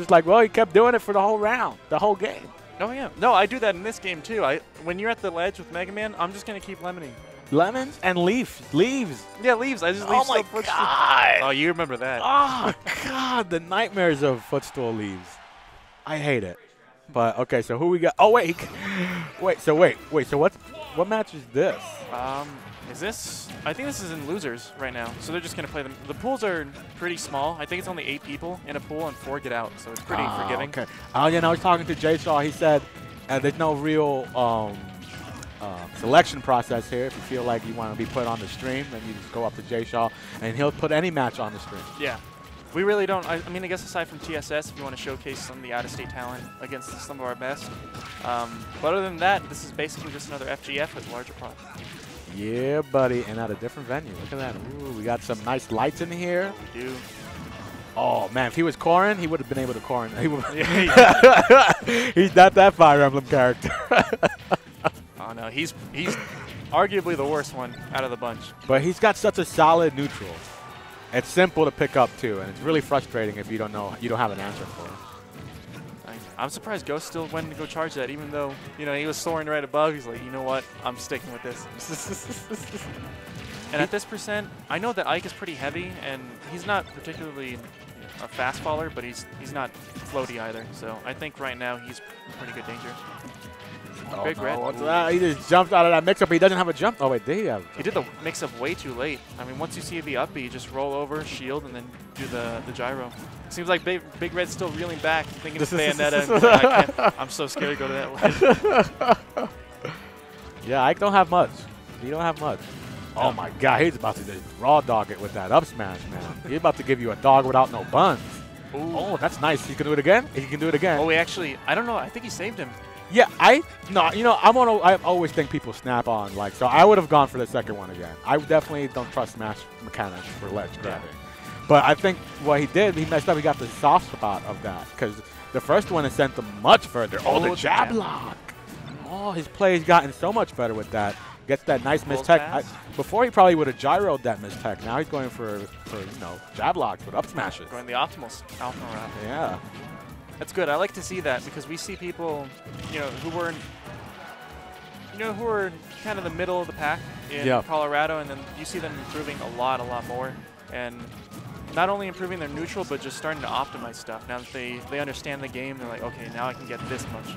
It's like, well, he kept doing it for the whole round, the whole game. Oh yeah. No, I do that in this game too. I when you're at the ledge with Mega Man, I'm just gonna keep lemoning. Lemons and leaves. Leaves. Yeah, leaves. I just leave Oh my footstool. god. Oh, you remember that? Oh god, the nightmares of footstool leaves. I hate it. But okay, so who we got? Oh wait, wait. So wait, wait. So what? What match is this? Um, is this? I think this is in losers right now. So they're just gonna play them. The pools are pretty small. I think it's only eight people in a pool and four get out. So it's pretty Ah, forgiving. Okay. Oh, you know, I was talking to Jay Shaw. He said uh, there's no real um, uh, selection process here. If you feel like you want to be put on the stream, then you just go up to Jay Shaw, and he'll put any match on the stream. Yeah. We really don't. I, I mean, I guess aside from TSS, if you want to showcase some of the out-of-state talent against some of our best. Um, but other than that, this is basically just another FGF with larger prop. Yeah, buddy, and at a different venue. Look at that. Ooh, we got some nice lights in here. We do. Oh man, if he was Corrin, he would have been able to Corrin. He He's not that Fire Emblem character. Oh no, he's he's arguably the worst one out of the bunch. but he's got such a solid neutral. It's simple to pick up too, and it's really frustrating if you don't know you don't have an answer for it. I'm surprised Ghost still went to go charge that, even though you know he was soaring right above. He's like, you know what, I'm sticking with this. and at this percent, I know that Ike is pretty heavy, and he's not particularly a fast faller, but he's he's not floaty either. So I think right now he's pretty good danger. Oh, Big no, red. that? He just jumped out of that mix-up. He doesn't have a jump. Oh wait, did he have? He did the mix-up way too late. I mean, once you see the up you just roll over, shield, and then do the, the gyro. Seems like Big, Big Red's still reeling back, thinking it's Bayonetta. and uh, I am so scared to go to that ledge. Yeah, Ike don't have much. He don't have much. Oh my God, he's about to just raw dog it with that up smash, man. he's about to give you a dog without no buns. Ooh. Oh, that's nice. He can do it again. He can do it again. Oh, we actually, I don't know. I think he saved him. Yeah, I no, you know, I'm on. a- I always think people snap on like, so I would have gone for the second one again. I definitely don't trust smash mechanics for ledge grabbing, but I think what he did, he messed up. He got the soft spot of that because the first one has sent him much further. Oh, Oh, the the jab lock. Oh, his play's gotten so much better with that. Gets that nice Full mistech. I, before he probably would have gyroed that mistech. Now he's going for for you know jab locks with up smashes. Going the optimal alpha route. Yeah. That's good. I like to see that because we see people, you know, who were, in, you know, who were kind of the middle of the pack in Yeah. Colorado, and then you see them improving a lot, a lot more, and not only improving their neutral, but just starting to optimize stuff. Now that they they understand the game, they're like, okay, now I can get this much.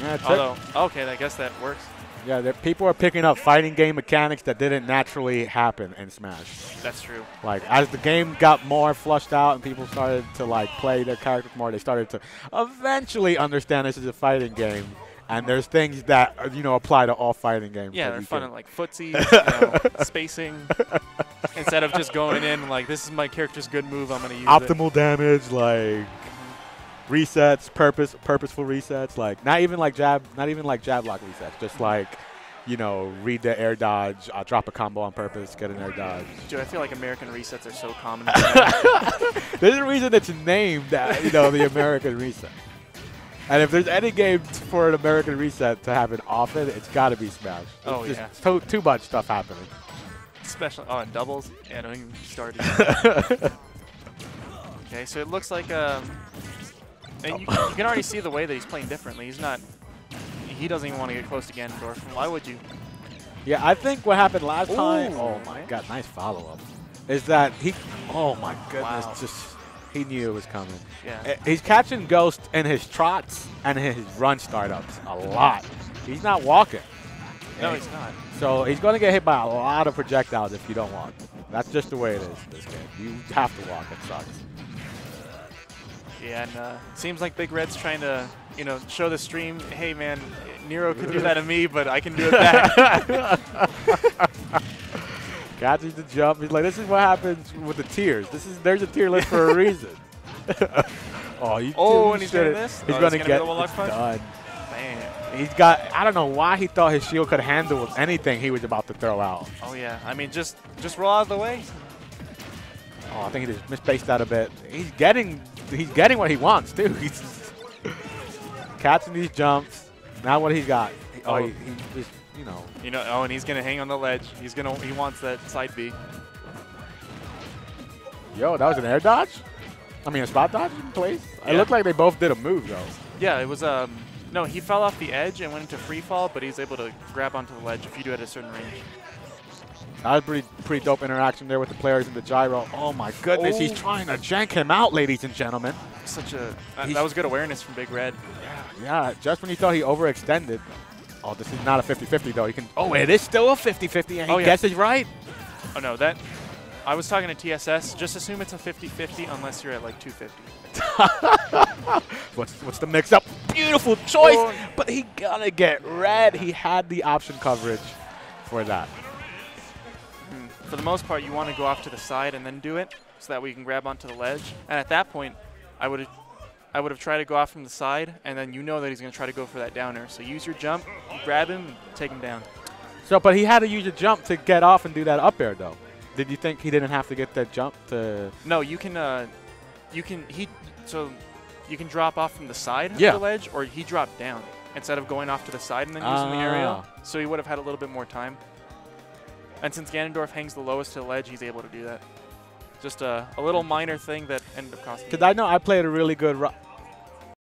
Yeah, Although, okay, I guess that works. Yeah, there- people are picking up fighting game mechanics that didn't naturally happen in Smash. That's true. Like as the game got more flushed out and people started to like play their characters more, they started to eventually understand this is a fighting game. And there's things that you know apply to all fighting games. Yeah, that they're fun can- at like footsie, you know, spacing. Instead of just going in like this is my character's good move, I'm gonna use it. optimal damage, like resets, purpose, purposeful resets. Like not even like jab, not even like jab lock resets. Just like you know, read the air dodge, uh, drop a combo on purpose, get an air dodge. Dude, I feel like American resets are so common. There's a reason it's named that, you know, the American reset. And if there's any game for an American reset to happen often, it's got to be Smash. Oh, It's yeah. just Too, too much stuff happening. Special. Oh, and doubles. Yeah, don't even start. okay, so it looks like um, and you, you can already see the way that he's playing differently. He's not. He doesn't even want to get close to Ganondorf. Why would you? yeah, I think what happened last time, oh my god, nice follow up, is that he, oh my goodness, Wow. just, he knew it was coming. Yeah. Uh, He's catching Ghost in his trots and his run startups a lot. He's not walking. No, And- he's not. So he's going to get hit by a lot of projectiles if you don't walk. That's just the way it is in this game. You have to walk. It sucks. Yeah, and uh, seems like Big Red's trying to, you know, show the stream. Hey, man, Nero could do that to me, but I can do it back. Catches the jump. He's like, this is what happens with the tiers. This is there's a tier list for a reason. oh, you Oh, and he's doing this? He's Oh, gonna, gonna get the it's punch? done. Man. He's got. I don't know why he thought his shield could handle anything he was about to throw out. Oh yeah. I mean, just just roll out of the way. Oh, I think he just misspaced that a bit. He's getting. He's getting what he wants too. He's catching these jumps. Now what he's got? Oh, Oh. he, he just you know. You know. Oh, and he's gonna hang on the ledge. He's gonna. He wants that side B. Yo, that was an air dodge? I mean, a spot dodge in place? It looked like they both did a move, though. Yeah, it was um no, he fell off the edge and went into free fall, but he's able to grab onto the ledge if you do it at a certain range. That was pretty pretty dope interaction there with the players in the gyro. Oh my goodness, he's Oh. trying to jank him out, ladies and gentlemen. Such a that, that was good awareness from Big Red. Yeah, yeah, just when you thought he overextended. Oh, this is not a 50-50 though. He can. Oh, it is still a 50-50, and he Oh, yeah. guesses right. Oh no, that I was talking to TSS. Just assume it's a 50-50 unless you're at like 250. What's what's the mix-up? Beautiful choice, Oh. but he gonna get red. He had the option coverage for that. For the most part, you want to go off to the side and then do it, so that way you can grab onto the ledge. And at that point, I would have, I would have tried to go off from the side, and then you know that he's going to try to go for that downer. So use your jump, grab him, take him down. So, but he had to use a jump to get off and do that up air, though. Did you think he didn't have to get that jump to? No, you can, uh, you can he, so you can drop off from the side Yeah. of the ledge, or he dropped down instead of going off to the side and then using the aerial. Ah. So he would have had a little bit more time. And since Ganondorf hangs the lowest to the ledge, he's able to do that. Just a, a little minor thing that ended up costing. Because I know I played a really good